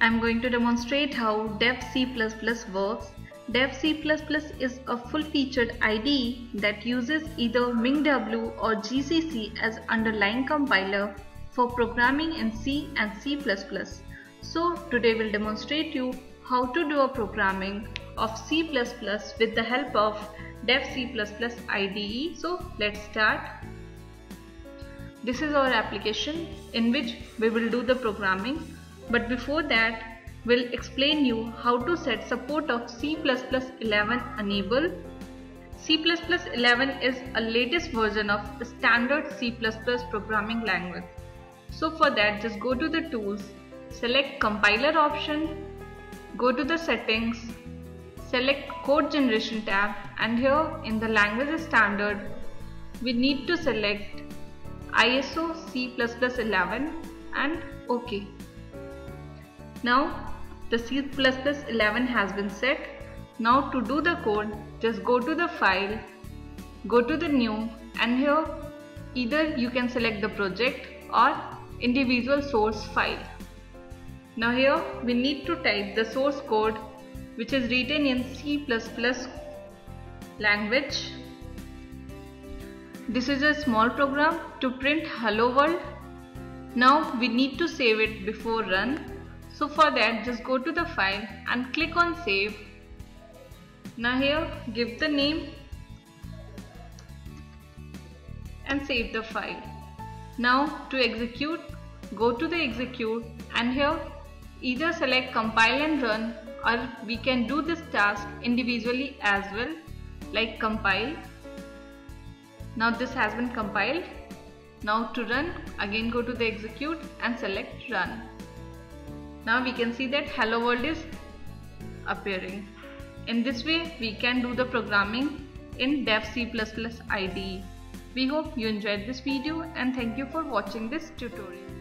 I'm going to demonstrate how Dev C++ works. Dev C++ is a full-featured IDE that uses either MingW or GCC as underlying compiler for programming in C and C++. So today we'll demonstrate you how to do a programming of C++ with the help of Dev C++ IDE. So let's start. This is our application in which we will do the programming but before that we'll explain you how to set support of C++11 enable. C++11 is a latest version of the standard C++ programming language. So for that just go to the tools, select compiler option, go to the settings, select code generation tab and here in the language standard we need to select ISO C++11 and OK. Now the C++ 11 has been set. Now to do the code just go to the file, go to the new and here either you can select the project or individual source file. Now here we need to type the source code which is written in C++ language. This is a small program to print hello world. Now we need to save it before run. So for that just go to the file and click on save. Now here give the name and save the file. Now to execute go to the execute and here either select compile and run or we can do this task individually as well like compile. Now this has been compiled. Now to run again go to the execute and select run. Now we can see that hello world is appearing. In this way we can do the programming in Dev C++ IDE. We hope you enjoyed this video and thank you for watching this tutorial.